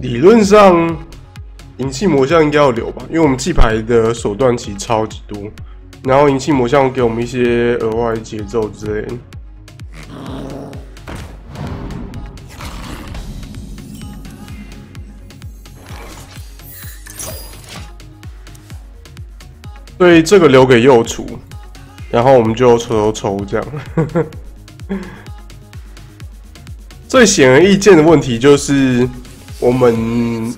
理论上，银器魔像应该要留吧，因为我们弃牌的手段其实超级多，然后银器魔像给我们一些额外节奏之类的。所以这个留给右厨，然后我们就抽抽抽这样。最显而易见的问题就是我们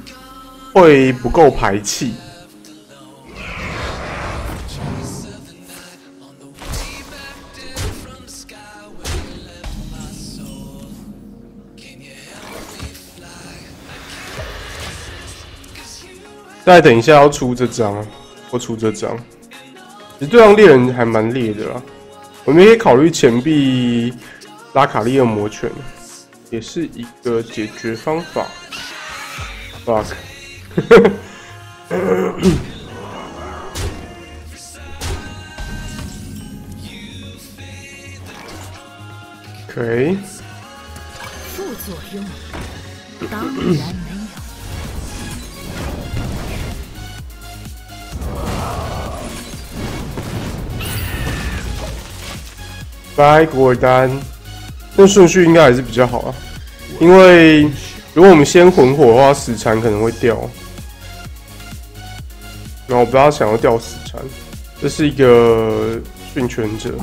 会不够排气。再等一下要出这张。我出这张，其实对方猎人还蛮烈的啦。我们可以考虑钱币拉卡利恶魔犬，也是一个解决方法。fuck，可以。副作用，当然。拜古尔丹，那顺序应该还是比较好啊，因为如果我们先混火的话，死缠可能会掉。然后我不要想要掉死缠，这是一个训犬者。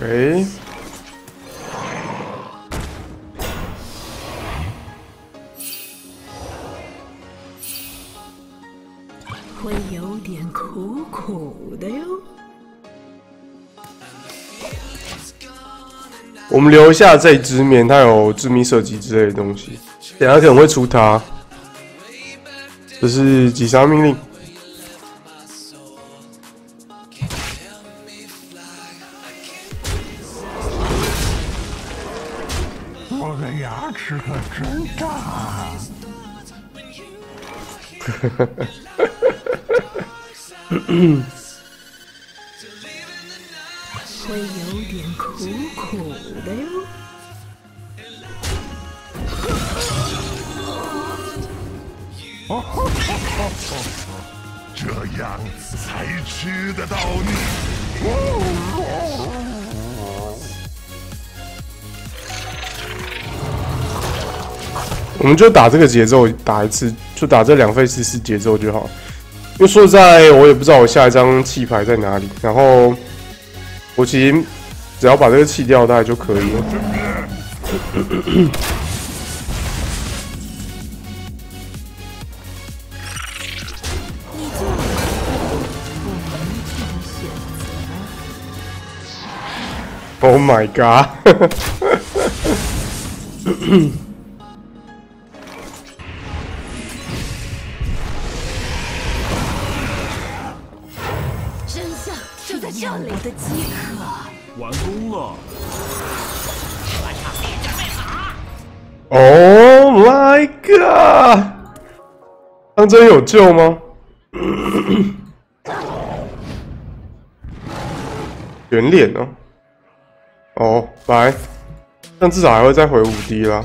哎。会有点苦苦的哟。我们留下这只，免它有致命射击之类的东西。等下可能会出它。这是击杀命令。我的牙齿可真大。哈 这样才吃得到你。我们就打这个节奏，打一次，就打这两费四四节奏就好。因为说实在，我也不知道我下一张弃牌在哪里。然后我其实只要把这个弃掉，大概就可以了。Oh my god！真相就在这里，我的饥渴完工了。Oh my god！当真有救吗？圆脸哦。哦，来，这样至少还会再回五滴啦，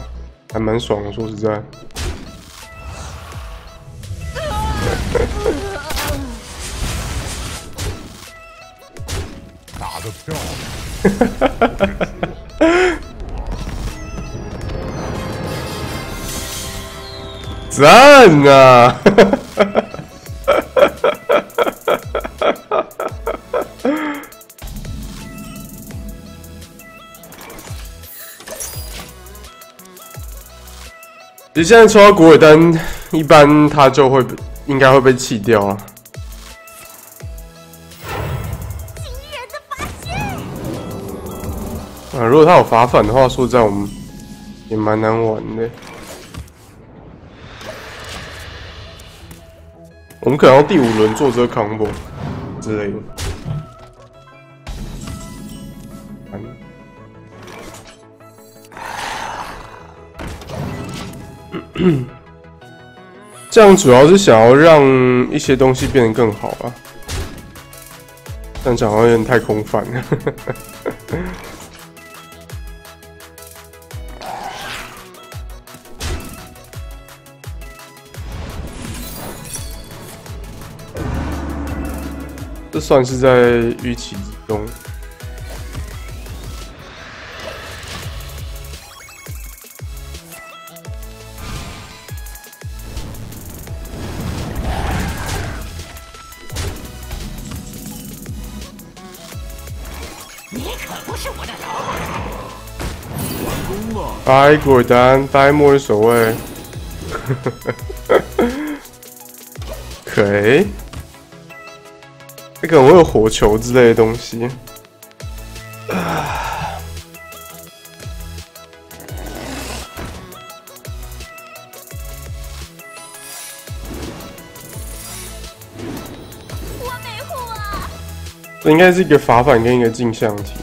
还蛮爽的，说实在。打得漂亮。赞啊！哈哈哈哈哈哈。你现在抽到古尾丹，一般他就会应该会被弃掉啊。啊，如果他有法反的话，说实在，我们也蛮难玩的。我们可能要第五轮做这个 combo 之类的。这样主要是想要让一些东西变得更好啊，但讲好像有点太空泛了。这算是在预期之中。不是我的老板。完工了，哎，果然呆莫无所谓。可以，这个我有火球之类的东西。我没护啊！这应该是一个法反跟一个镜像体。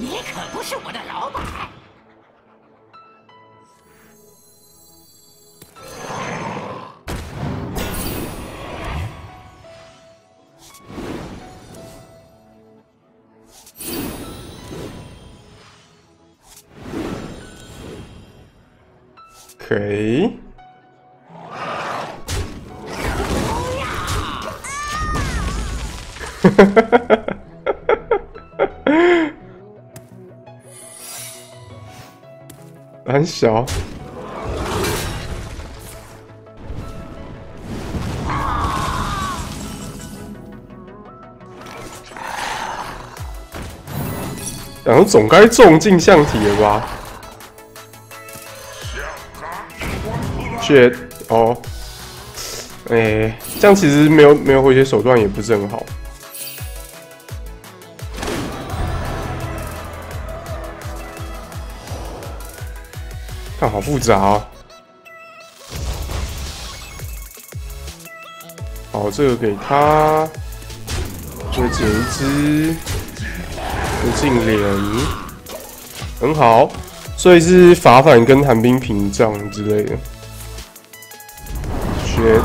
你可不是我的老板。可以。很小。然后总该中镜像体了吧血哦，哎、这样其实没有没有回血手段也不是很好。复杂哦。好，这个给他，这个剪一只，这个镜脸，很好。所以是法反跟寒冰屏障之类的。shit，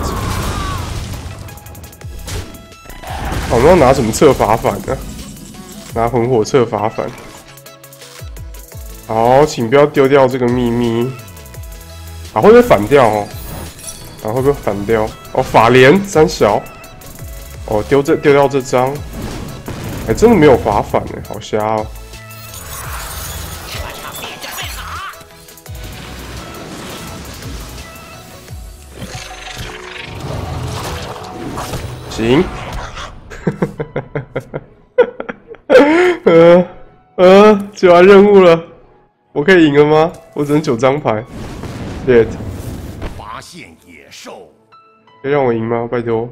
我们要拿什么测法反呢？拿魂火测法反。好，请不要丢掉这个秘密。啊，会不会反掉哦？啊，会不会反掉？哦，法莲三小。哦，丢这丢掉这张，还真的没有法反哎，好瞎哦。行。呃 呃，接完任务了，我可以赢了吗？我只能九张牌。shit，发现野兽，可以让我赢吗？拜托。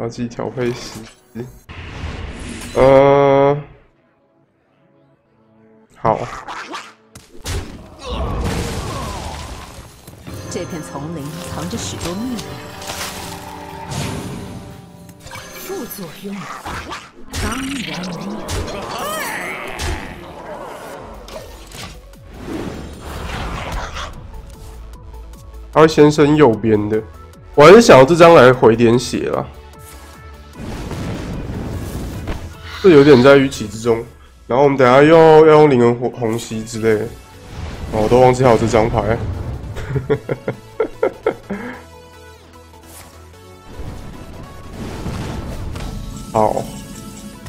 要记调配时。呃，好，这片丛林藏着许多秘密。副作用当然没有。他会先升右边的。我还是想要这张来回点血啦，这有点在预期之中。然后我们等下又要用灵魂红红溪之类的，哦，我都忘记还有这张牌。好，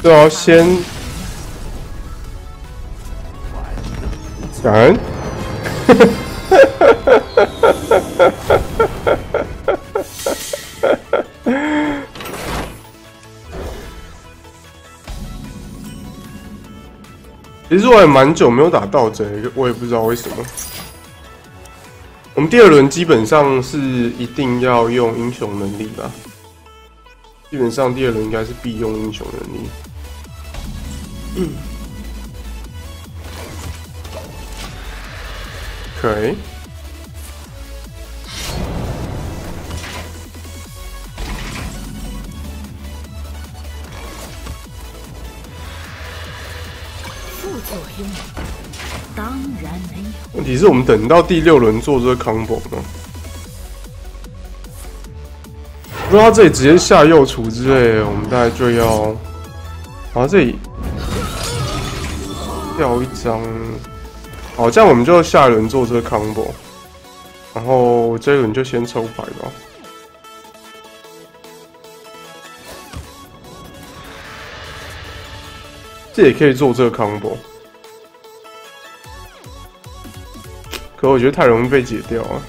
对啊，先感恩。其实我也蛮久没有打盗贼，我也不知道为什么。我们第二轮基本上是一定要用英雄能力吧，基本上第二轮应该是必用英雄能力。嗯，可以。用当然没有。问题是我们等到第六轮做这个 combo 呢？如果他这里直接下右厨之类，我们大概就要，好，这里掉一张，好，这样我们就下一轮做这个 combo，然后这一轮就先抽牌吧。这也可以做这个 combo，可我觉得太容易被解掉了。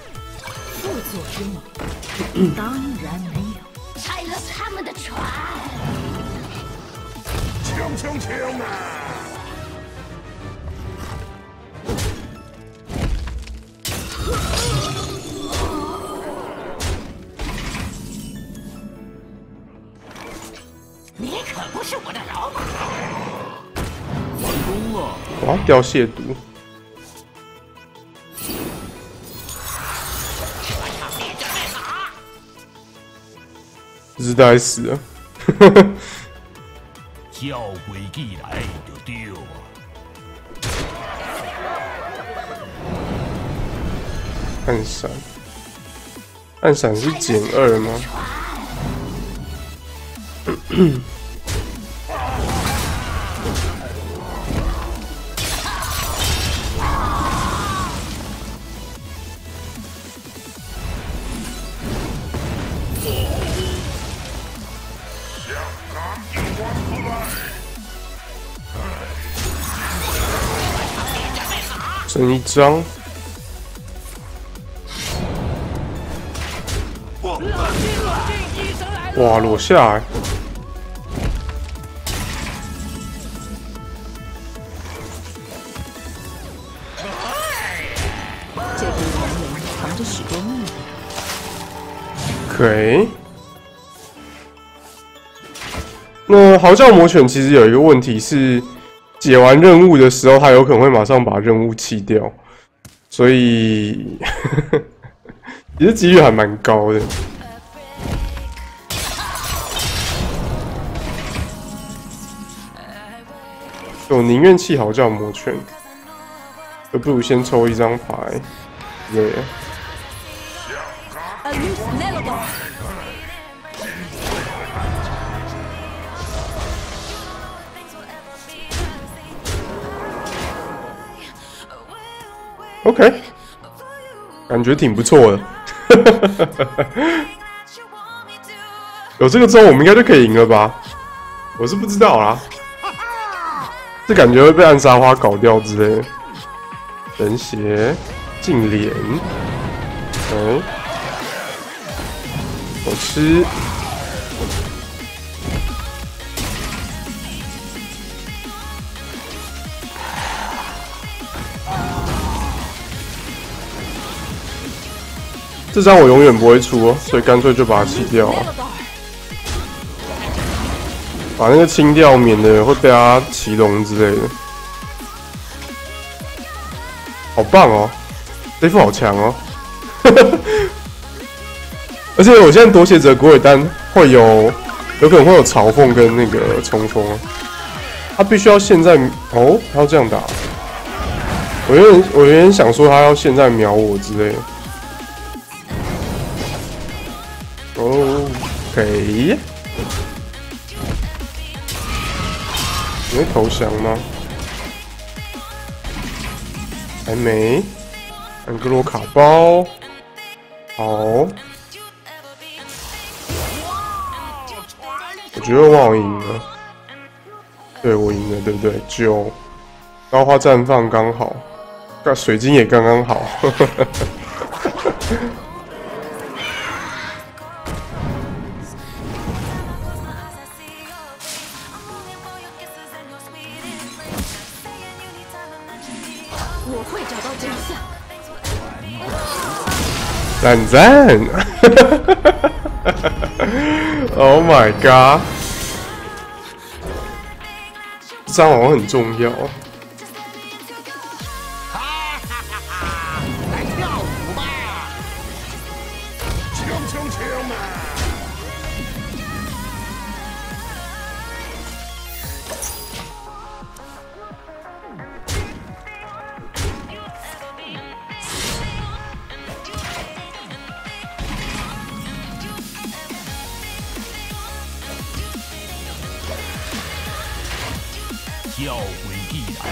不做之梦，当然没有。拆了他们的船。啊！你可不是我的老板。完工了，哇，掉亵渎，日呆死了。叫规矩来就对啊。暗闪，暗闪是减二吗？剩一张，哇，落下来，这股男人藏着许多秘密。可以。那嚎叫魔犬其实有一个问题是，解完任务的时候，他有可能会马上把任务弃掉，所以 其实几率还蛮高的。我宁愿弃嚎叫魔圈，而不如先抽一张牌。对。A OK，感觉挺不错的。有这个之后，我们应该就可以赢了吧？我是不知道啦，这感觉会被暗杀花搞掉之类的。人血进脸，哎，我吃。这张我永远不会出哦，所以干脆就把它弃掉了，把那个清掉，免得会被他骑龙之类的。好棒哦，这副好强哦！而且我现在夺血者古尔丹会有，有可能会有嘲讽跟那个冲锋，他必须要现在哦，他要这样打。我有点，我有点想说他要现在秒我之类的。OK，你会投降吗？还没。安格洛卡包，好。我觉得我好像赢了，对我赢了，对不对？九，高花绽放刚好，那水晶也刚刚好。赞赞！Oh my god！这张好像很重要。教鬼地来。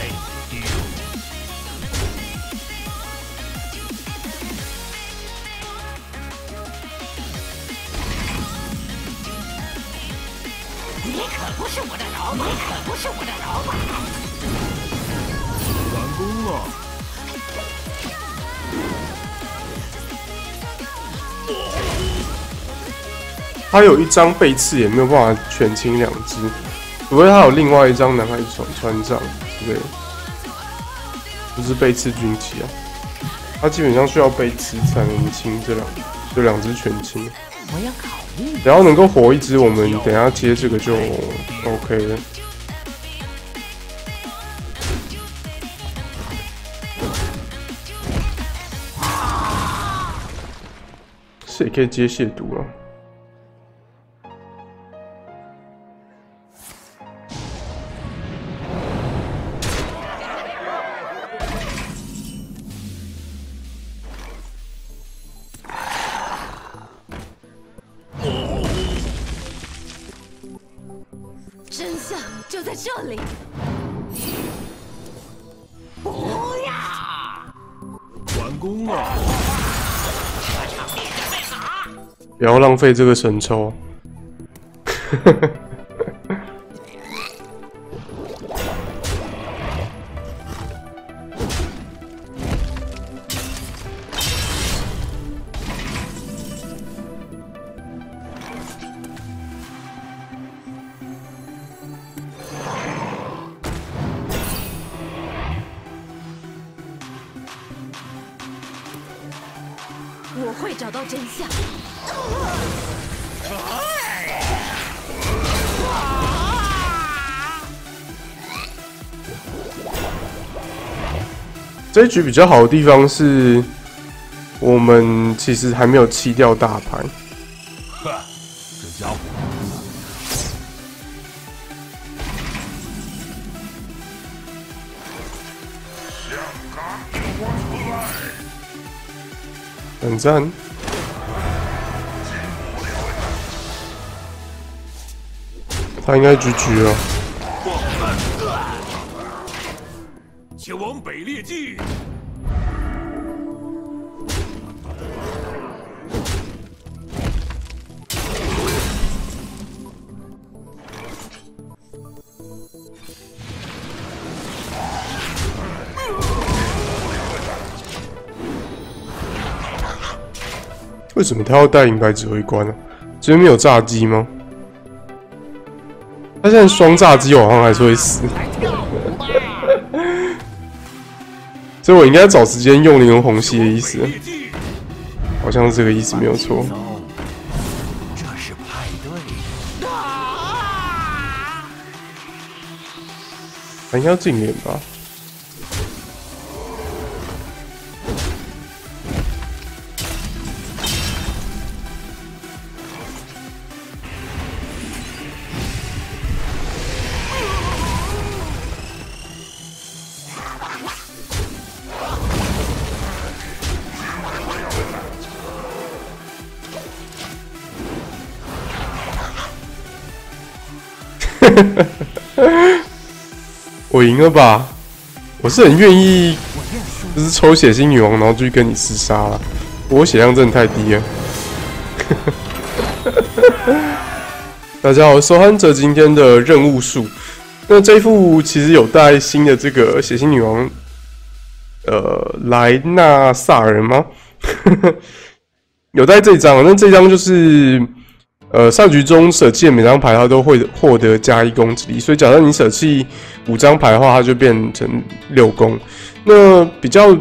你可不是我的老板，你可不是我的老板。完工了。他有一张背刺，也没有办法全清两只，除非他有另外一张男孩子船船长之类的，就是背刺军旗啊。他基本上需要背刺才能清这两，就两只全清。我要考虑。只要能够活一只，我们等一下接这个就 OK 了。是也可以接亵渎了。这里。不要！完工了。不要浪费这个神抽。我会找到真相。这一局比较好的地方是，我们其实还没有弃掉大盘。赞。他应该 GG 了。前往北猎季。为什么他要带银牌指挥官呢、这边没有炸机吗？他现在双炸机，我好像还是会死，所以我应该找时间用灵魂红系的意思，好像是这个意思没有错。这是派对。啊！他应该要近脸吧？我赢了吧？我是很愿意，就是抽血腥女王，然后就去跟你厮杀了。我血量真的太低了。大家好，我是守汉者今天的任务数。那这一副其实有带新的这个血腥女王，呃，莱纳萨尔吗？有带这张，那这张就是呃上局中舍弃的每张牌，它都会获得加一攻击力。所以假设你舍弃五张牌的话，它就变成六攻。那比较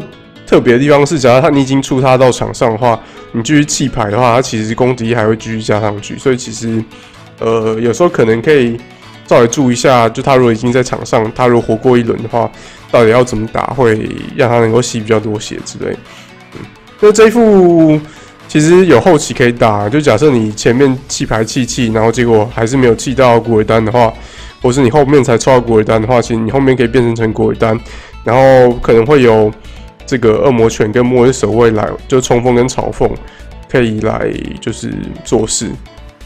特别的地方是，假如它你已经出它到场上的话，你继续弃牌的话，它其实攻击力还会继续加上去。所以其实呃有时候可能可以稍微注意一下，就他如果已经在场上，他如果活过一轮的话，到底要怎么打会让他能够吸比较多血之类。嗯，那这一副其实有后期可以打，就假设你前面弃牌弃弃，然后结果还是没有弃到古尔丹的话，或是你后面才抽到古尔丹的话，其实你后面可以变成成古尔丹，然后可能会有这个恶魔犬跟末日守卫来，就冲锋跟嘲讽可以来就是做事。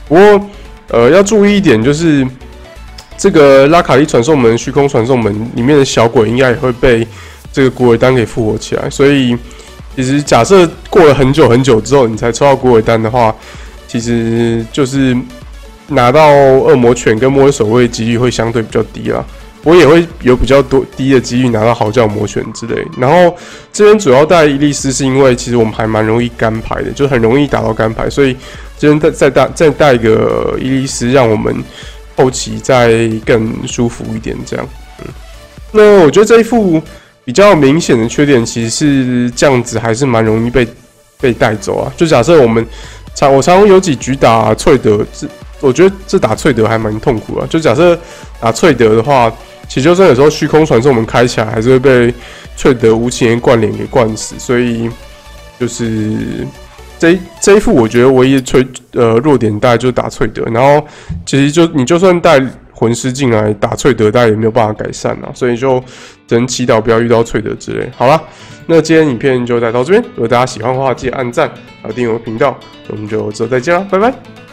不过呃要注意一点就是。这个拉卡利传送门、虚空传送门里面的小鬼应该也会被这个古尔丹给复活起来。所以，其实假设过了很久很久之后，你才抽到古尔丹的话，其实就是拿到恶魔犬跟魔鬼守卫几率会相对比较低啦。我也会有比较多低的几率拿到嚎叫魔犬之类。然后这边主要带伊利斯，是因为其实我们还蛮容易干牌的，就很容易打到干牌，所以这边再再带再带一个伊利斯，让我们后期再更舒服一点。这样，嗯，那我觉得这一副比较明显的缺点，其实是这样子还是蛮容易被被带走啊。就假设我们常我常有几局打翠德，这我觉得这打翠德还蛮痛苦啊。就假设打翠德的话。其实就算有时候虚空传送门开起来，还是会被翠德无情灌脸给灌死，所以就是这这一副我觉得唯一的翠呃弱点大概就是打翠德，然后其实就你就算带魂师进来打翠德，大家也没有办法改善啊，所以就只能祈祷不要遇到翠德之类。好了，那今天影片就带到这边，如果大家喜欢的话，记得按赞，还有订阅我频道，我们就之后再见了，拜拜。